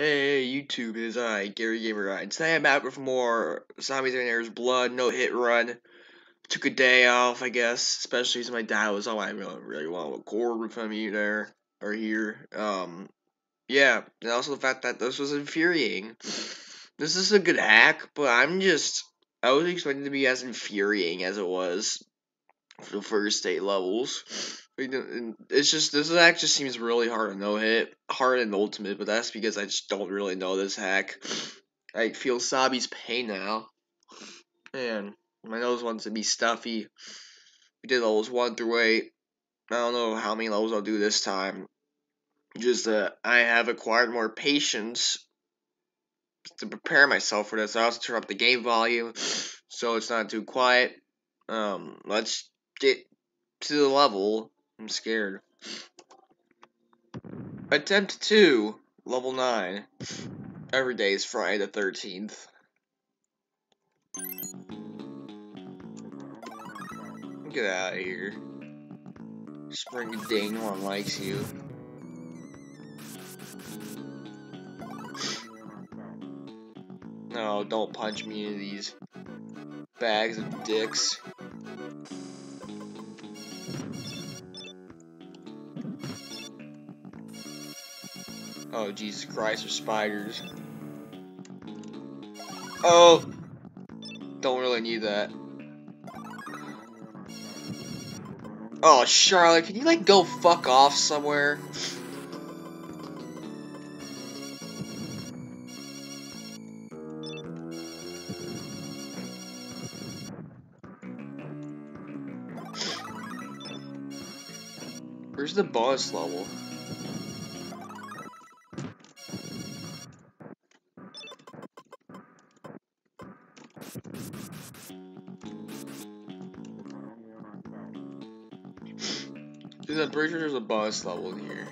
Hey, YouTube, it is I, Gary Gamer Guy. Today I'm back with more Zombies Airs Blood, no hit run. Took a day off, I guess, especially since my dad was on. I really, really want to record with him you there, or here. Um, yeah, and also the fact that this was infuriating. This is a good hack, but I'm just, I was expecting to be as infuriating as it was for the first eight levels. It's just this hack just seems really hard to no hit, hard in ultimate, but that's because I just don't really know this hack. I feel Sabi's pain now, and my nose wants to be stuffy. We did levels one through eight. I don't know how many levels I'll do this time. Just that I have acquired more patience to prepare myself for this. I also turn up the game volume so it's not too quiet. Um, let's get to the level I'm scared. Attempt 2, level 9. Every day is Friday the 13th. Get out of here. Spring ding, one likes you. No, don't punch me into these bags of dicks. Oh, Jesus Christ, there's spiders. Oh! Don't really need that. Oh, Charlotte, can you, like, go fuck off somewhere? Where's the boss level? Pretty sure there's a boss level here.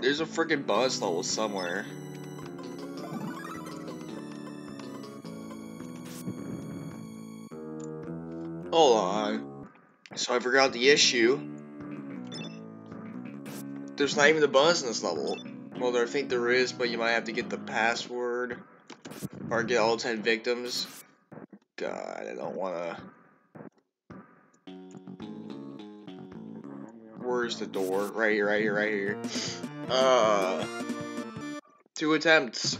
There's a freaking boss level somewhere. Hold on. So I forgot the issue. There's not even the buzz in this level. Well, I think there is, but you might have to get the password. Or get all 10 victims. God, I don't wanna... Where's the door? Right here, right here, right here. Uh, two attempts.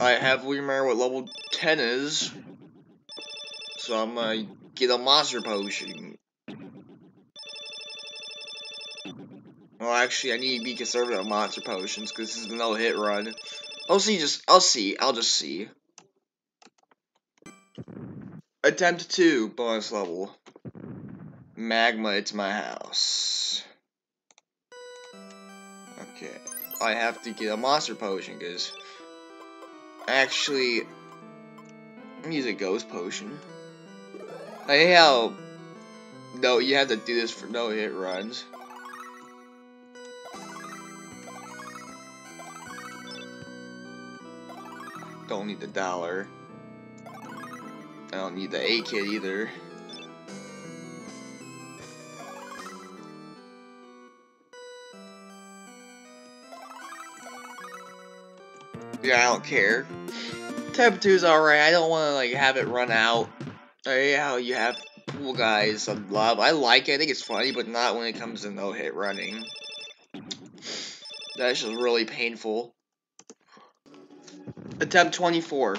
I have remember what level 10 is. So I'm gonna get a monster potion. Well, actually, I need to be conservative on monster potions because this is no hit run. I'll see. Just I'll see. I'll just see. Attempt two, bonus level. Magma, it's my house. Okay. I have to get a monster potion, because... Actually... I'm use a ghost potion. I hate how... No, you have to do this for no hit runs. Don't need the dollar. I don't need the A-kit either. I don't care. Type 2 is alright. I don't want to like have it run out. I how you have pool guys on love. I like it. I think it's funny, but not when it comes to no hit running. That's just really painful. Attempt 24.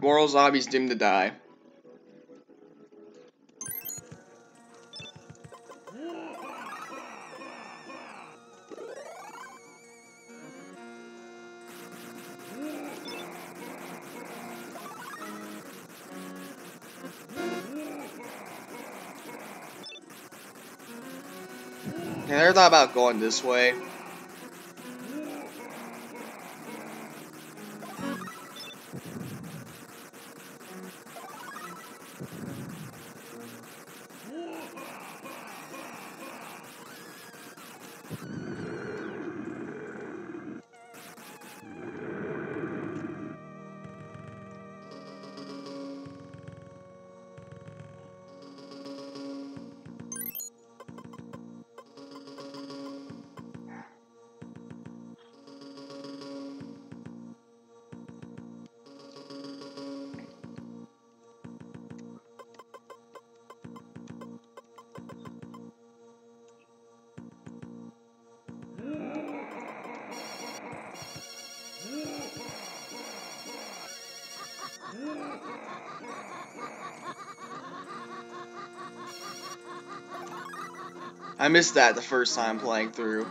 Moral zombies doomed to die. I never thought about going this way. I missed that the first time playing through.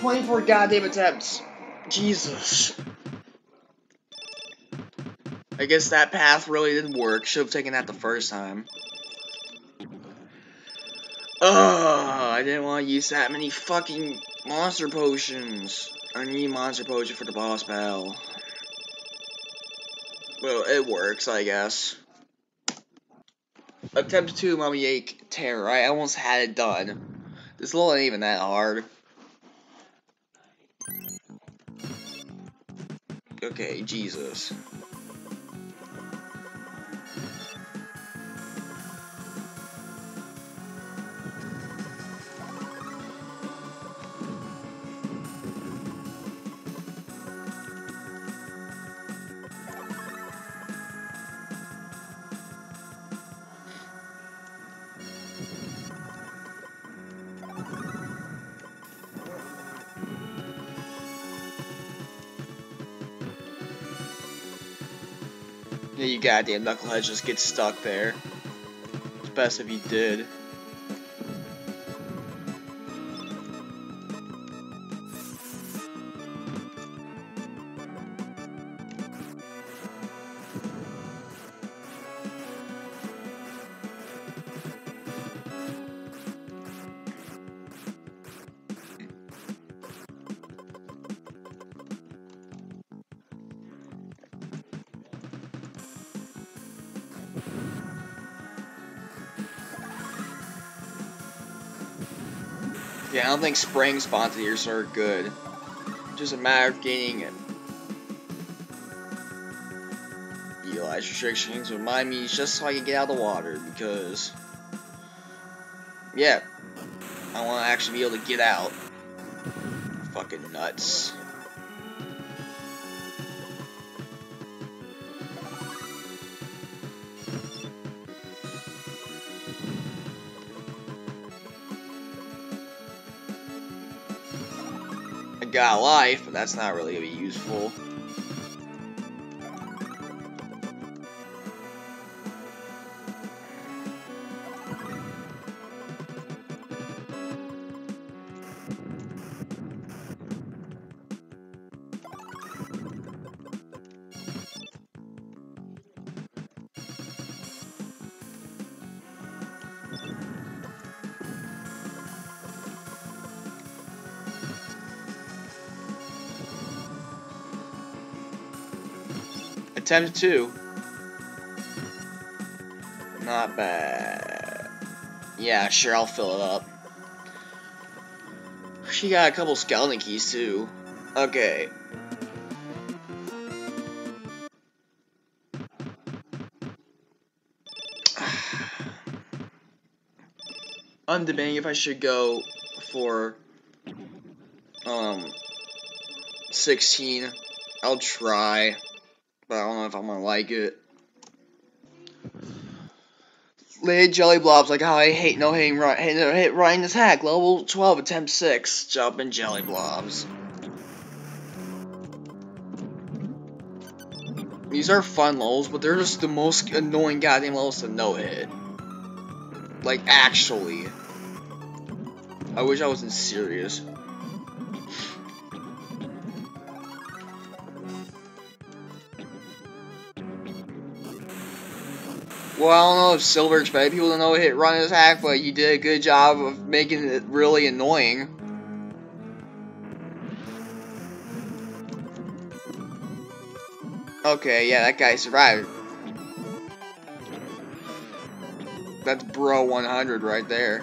Twenty-four goddamn attempts. Jesus. I guess that path really didn't work. Should have taken that the first time. Ugh, I didn't want to use that many fucking monster potions. I need monster potion for the boss battle. Well, it works, I guess. Attempt 2, Mummy Ache Terror. I almost had it done. This level ain't even that hard. Okay, Jesus. Yeah, you goddamn knucklehead just get stuck there. It's best if you did. I don't think spraying sponsors are good. Just a matter of gaining it. Utilize restrictions remind me just so I can get out of the water because yeah, I want to actually be able to get out. Fucking nuts. Got life, but that's not really gonna be useful. Attempt two. Not bad. Yeah, sure, I'll fill it up. She got a couple skeleton keys too. Okay. I'm debating if I should go for um 16. I'll try, but I don't know if I'm gonna like it. Lady Jelly Blob's like, oh, I hate no hitting right, hate no hit Ryan attack. Level 12, attempt 6. Jumping Jelly Blobs. These are fun levels, but they're just the most annoying goddamn levels to no hit. Like, actually. I wish I wasn't serious. Well, I don't know if Silver expected people to know hit run attack, but you did a good job of making it really annoying. Okay, yeah, that guy survived. That's bro 100 right there.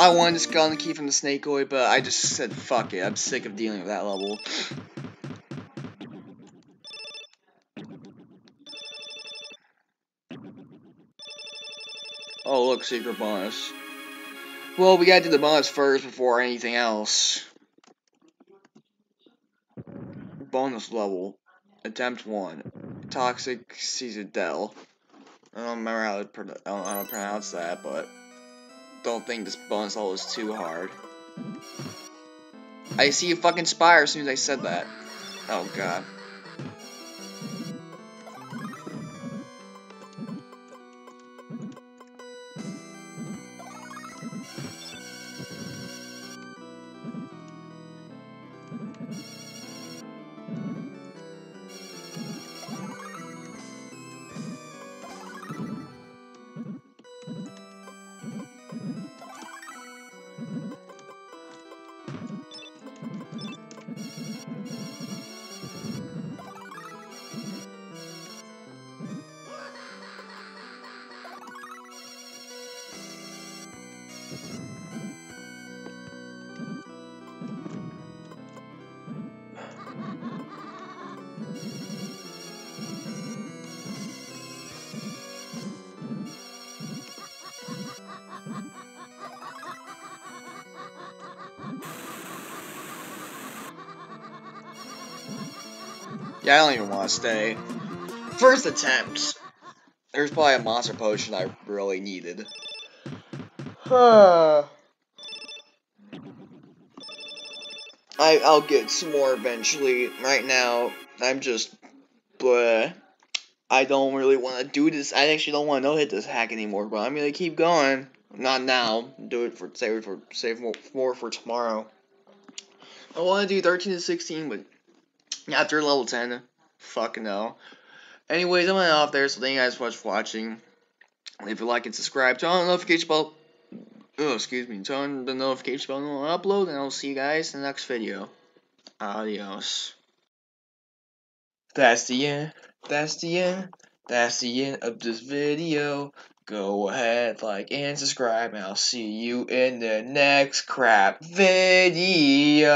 I wanted this gun the key from the snake Snakeoid, but I just said fuck it. I'm sick of dealing with that level. Oh, look, secret bonus. Well, we gotta do the bonus first before anything else. Bonus level. Attempt 1. Toxic Citadel. I don't remember how to, I don't to pronounce that, but don't think this bonus level is too hard. I see a fucking spire as soon as I said that. Oh god. I don't even want to stay. First attempt. There's probably a monster potion I really needed. I, I'll get some more eventually. Right now, I'm just... Bleh. I don't really want to do this. I actually don't want to no-hit this hack anymore, but I'm going to keep going. Not now. Do it for save it for save more, more for tomorrow. I want to do 13 to 16, but after level 10, fuck no. Anyways, I'm gonna off there, so thank you guys so much for watching. Leave a like and subscribe, turn on the notification bell. Oh, excuse me, turn on the notification bell when I upload, and I'll see you guys in the next video. Adios. That's the end. That's the end. That's the end of this video. Go ahead, like and subscribe, and I'll see you in the next crap video.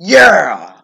Yeah!